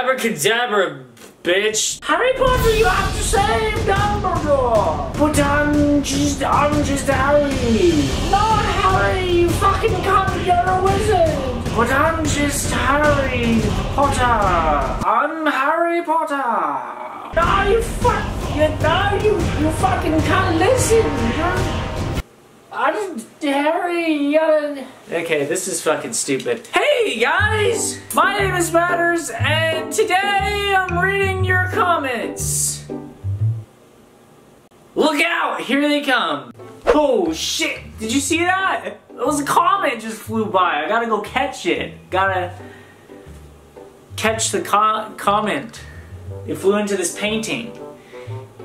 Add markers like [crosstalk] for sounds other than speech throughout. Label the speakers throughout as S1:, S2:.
S1: Abracadabra, bitch.
S2: Harry Potter, you have to save Dumbledore! But I'm just, I'm just Harry! No, Harry, you fucking cunt, you're a wizard! But I'm just Harry Potter! I'm Harry Potter! No, you fuck, you, no, you, you fucking can't listen! You're, I just, Harry, you gotta...
S1: Okay, this is fucking stupid. Hey guys! My name is Matters, and today I'm reading your comments. Look out! Here they come! Oh shit! Did you see that? It was a comment just flew by. I gotta go catch it. Gotta catch the co comment. It flew into this painting.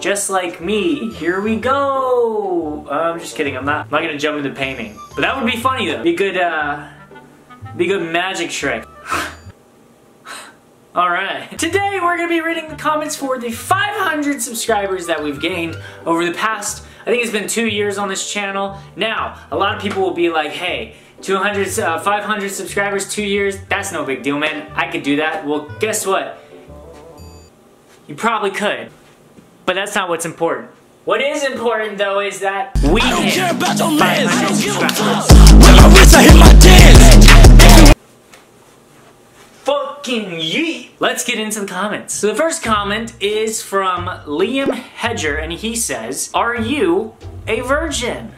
S1: Just like me. Here we go. Uh, I'm just kidding. I'm not. I'm not gonna jump into painting. But that would be funny though. Be good. Uh, be good magic trick. [sighs] Alright, today we're going to be reading the comments for the 500 subscribers that we've gained over the past, I think it's been two years on this channel. Now, a lot of people will be like, hey, 200, uh, 500 subscribers, two years, that's no big deal, man. I could do that. Well, guess what? You probably could. But that's not what's important. What is important though is that we
S3: I don't care about your mans. I
S1: 500
S3: don't give a fuck. With my wrist, I hit my dance.
S1: fucking yeet. Let's get into the comments. So the first comment is from Liam Hedger and he says, Are you a virgin?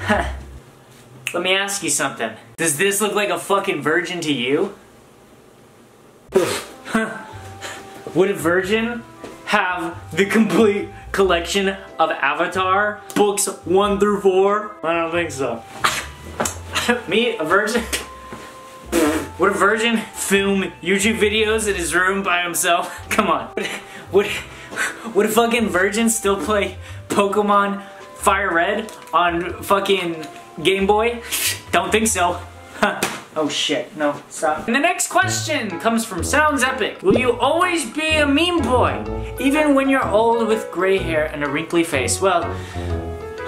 S1: [laughs] Let me ask you something. Does this look like a fucking virgin to you? [laughs] Would a virgin have the complete collection of Avatar books one through four? I don't think so. [laughs] Me, a virgin? Would a virgin film YouTube videos in his room by himself? [laughs] Come on. Would, would, would a fucking virgin still play Pokemon Fire Red on fucking Game Boy? [laughs] Don't think so. Oh shit, no, stop. And the next question comes from Sounds Epic. Will you always be a meme boy? Even when you're old with gray hair and a wrinkly face? Well,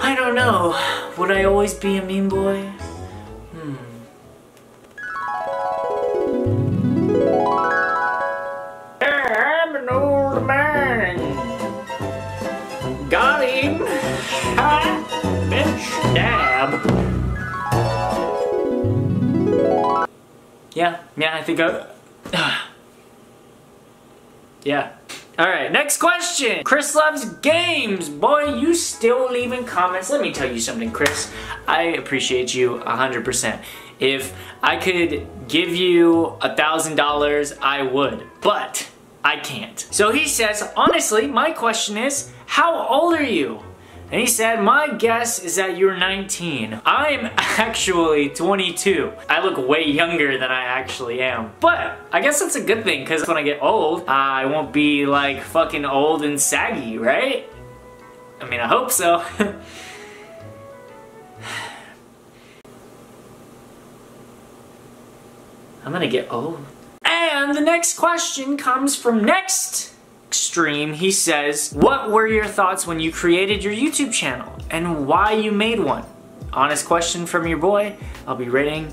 S1: I don't know. Would I always be a meme boy? Hmm.
S2: I'm an old man. Got him. Ha! Bitch, dab.
S1: Yeah, yeah, I think I. [sighs] yeah. Alright, next question. Chris loves games. Boy, you still leaving comments. Let me tell you something, Chris. I appreciate you 100%. If I could give you a thousand dollars, I would. But I can't. So he says, honestly, my question is, how old are you? And he said, my guess is that you're 19. I'm actually 22. I look way younger than I actually am. But I guess that's a good thing because when I get old, I won't be like fucking old and saggy, right? I mean, I hope so. [laughs] I'm gonna get old. And the next question comes from Next Extreme. He says, What were your thoughts when you created your YouTube channel and why you made one? Honest question from your boy. I'll be waiting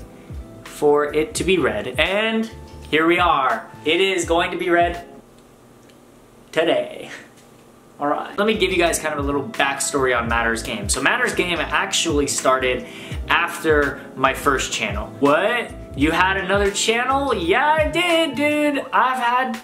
S1: for it to be read. And here we are. It is going to be read today. Alright, let me give you guys kind of a little backstory on Matters Game. So Matters Game actually started after my first channel. What? You had another channel? Yeah, I did, dude. I've had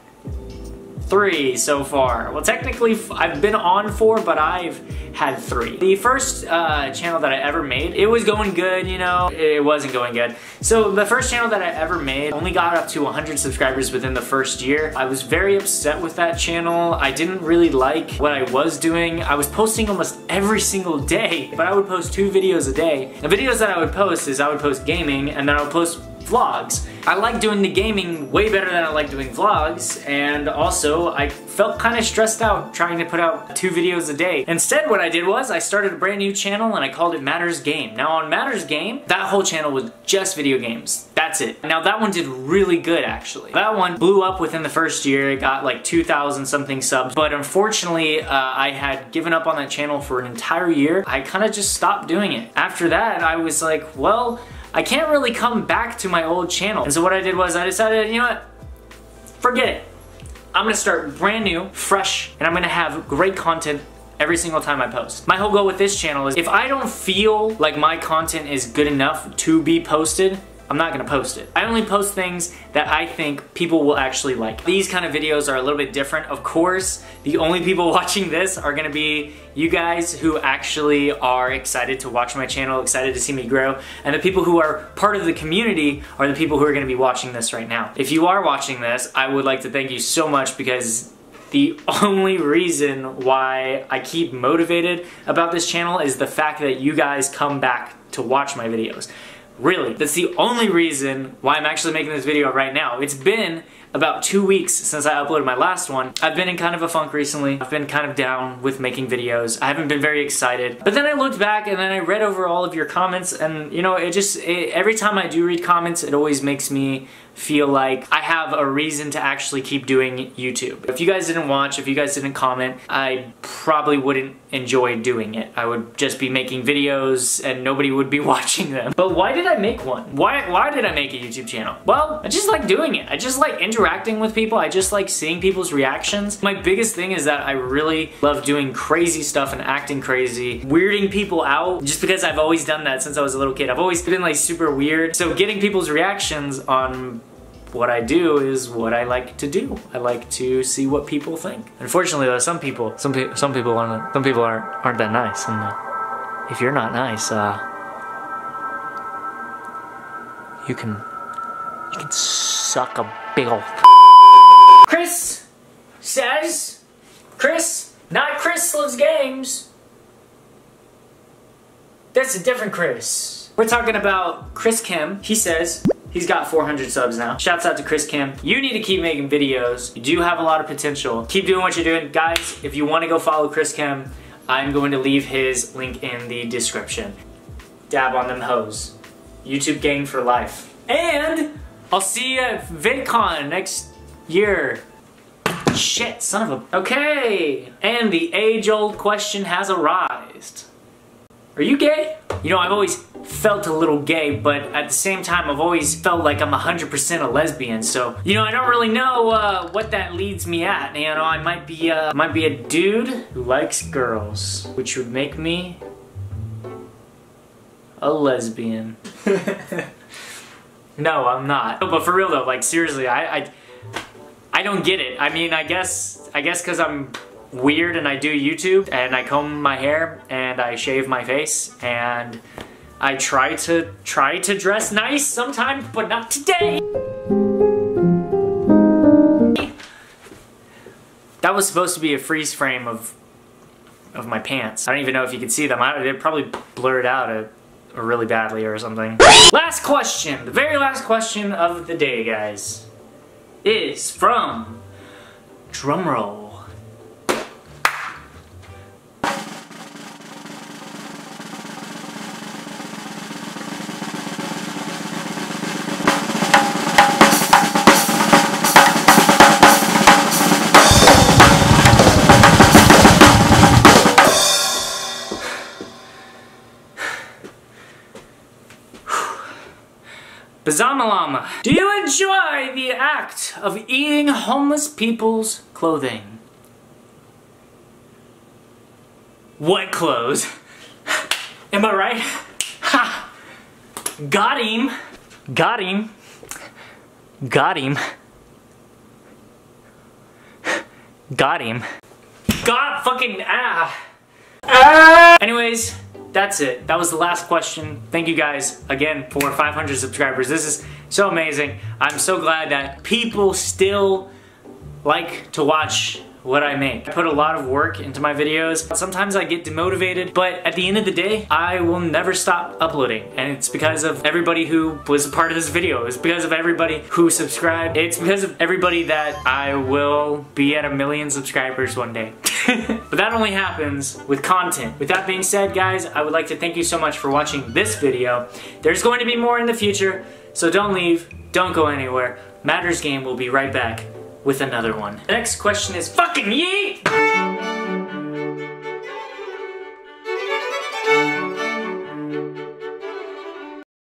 S1: three so far. Well, technically, I've been on four, but I've had three. The first uh, channel that I ever made, it was going good, you know, it wasn't going good. So the first channel that I ever made only got up to 100 subscribers within the first year. I was very upset with that channel. I didn't really like what I was doing. I was posting almost every single day, but I would post two videos a day. The videos that I would post is I would post gaming and then I would post vlogs. I like doing the gaming way better than I like doing vlogs, and also I felt kind of stressed out trying to put out two videos a day. Instead, what I did was I started a brand new channel and I called it Matters Game. Now on Matters Game, that whole channel was just video games. That's it. Now that one did really good actually. That one blew up within the first year. It got like 2,000 something subs, but unfortunately uh, I had given up on that channel for an entire year. I kind of just stopped doing it. After that, I was like, well, I can't really come back to my old channel. And so what I did was I decided, you know what? forget it. I'm gonna start brand new, fresh, and I'm gonna have great content every single time I post. My whole goal with this channel is if I don't feel like my content is good enough to be posted, I'm not gonna post it. I only post things that I think people will actually like. These kind of videos are a little bit different. Of course, the only people [laughs] watching this are gonna be you guys who actually are excited to watch my channel, excited to see me grow, and the people who are part of the community are the people who are gonna be watching this right now. If you are watching this, I would like to thank you so much because the [laughs] only reason why I keep motivated about this channel is the fact that you guys come back to watch my videos. Really, that's the only reason why I'm actually making this video right now. It's been about two weeks since I uploaded my last one. I've been in kind of a funk recently. I've been kind of down with making videos. I haven't been very excited. But then I looked back and then I read over all of your comments and you know, it just, it, every time I do read comments, it always makes me feel like I have a reason to actually keep doing YouTube. If you guys didn't watch, if you guys didn't comment, I probably wouldn't enjoy doing it. I would just be making videos and nobody would be [laughs] watching them. But why did I make one? Why, why did I make a YouTube channel? Well, I just like doing it. I just like interacting with people. I just like seeing people's reactions. My biggest thing is that I really love doing crazy stuff and acting crazy, weirding people out, just because I've always done that since I was a little kid. I've always been like super weird. So getting people's reactions on what I do is what I like to do. I like to see what people think. Unfortunately, though, some people, some people, some people aren't, some people aren't aren't that nice, and uh, if you're not nice, uh, you can you can suck a big ol' Chris says, Chris, not Chris loves games. That's a different Chris. We're talking about Chris Khem. He says, He's got 400 subs now. Shouts out to Chris Khem. You need to keep making videos. You do have a lot of potential. Keep doing what you're doing. Guys, if you want to go follow Chris Khem, I'm going to leave his link in the description. Dab on them hoes. YouTube gang for life. And I'll see you at VidCon next year. Shit, son of a... Okay, and the age-old question has arisen. Are you gay? You know, I've always felt a little gay, but at the same time, I've always felt like I'm 100% a lesbian. So, you know, I don't really know uh, what that leads me at. You know, I might be, uh, might be a dude who likes girls, which would make me a lesbian. [laughs] no, I'm not. But for real though, like seriously, I, I, I don't get it. I mean, I guess, I guess because I'm weird and I do YouTube and I comb my hair and I shave my face and I try to try to dress nice sometimes, but not today. That was supposed to be a freeze frame of of my pants. I don't even know if you can see them. I, they probably blurred out a, a really badly or something. last question, the very last question of the day, guys, is from drumroll. Bazamalama, do you enjoy the act of eating homeless people's clothing? What clothes? [laughs] Am I right? [laughs] Ha! Got him! Got him! Got him! [laughs] Got him! Got fucking ah! ah! Anyways, that's it. That was the last question. Thank you guys again for 500 subscribers. This is so amazing. I'm so glad that people still like to watch what I make. I put a lot of work into my videos. Sometimes I get demotivated, but at the end of the day, I will never stop uploading. And it's because of everybody who was a part of this video. It's because of everybody who subscribed. It's because of everybody that I will be at a million subscribers one day. [laughs] but that only happens with content. With that being said, guys, I would like to thank you so much for watching this video. There's going to be more in the future, so don't leave, don't go anywhere. Matters Game will be right back with another one. The next question is fucking yeet!